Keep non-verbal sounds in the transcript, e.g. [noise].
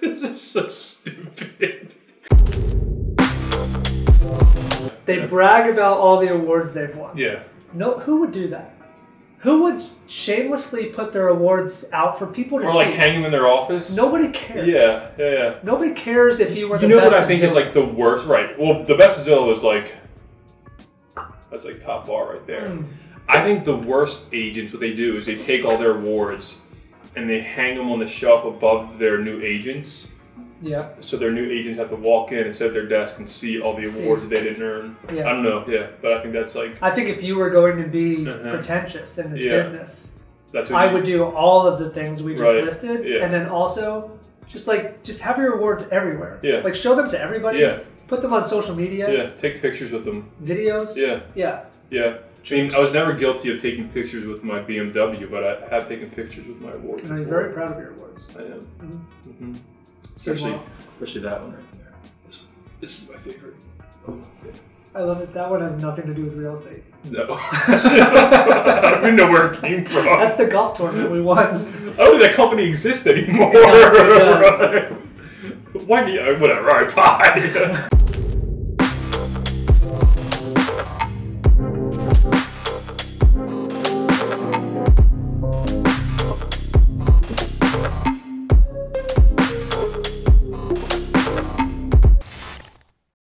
this is so stupid. They brag about all the awards they've won. Yeah. No, who would do that? Who would shamelessly put their awards out for people to Or see? like hang them in their office. Nobody cares. Yeah, yeah, yeah. Nobody cares if you were the You know what I think is like the worst? Right. Well, the best Zillow was like that's like top bar right there. Mm. I think the worst agents, what they do is they take all their awards and they hang them on the shelf above their new agents. Yeah. So their new agents have to walk in and sit at their desk and see all the See. awards that they didn't earn. Yeah. I don't know, yeah, but I think that's like I think if you were going to be Uh-huh. pretentious in this Yeah. business, that's I you- would do all of the things we just Right. listed, Yeah. and then also just like just have your awards everywhere. Yeah. Like show them to everybody. Yeah. Put them on social media. Yeah, take pictures with them. Videos. Yeah, Yeah. yeah. I mean, I was never guilty of taking pictures with my BMW, but I have taken pictures with my awards. And I'm before. very proud of your awards. I am. hmm So, Especially, well, especially that one right there. This one. This is my favorite. I love it. That one has nothing to do with real estate. No. [laughs] I don't even know where it came from. That's the golf tournament we won. I don't think that company exists anymore. [laughs] Yeah, it does. Right. [laughs] Why do you, whatever, alright, bye.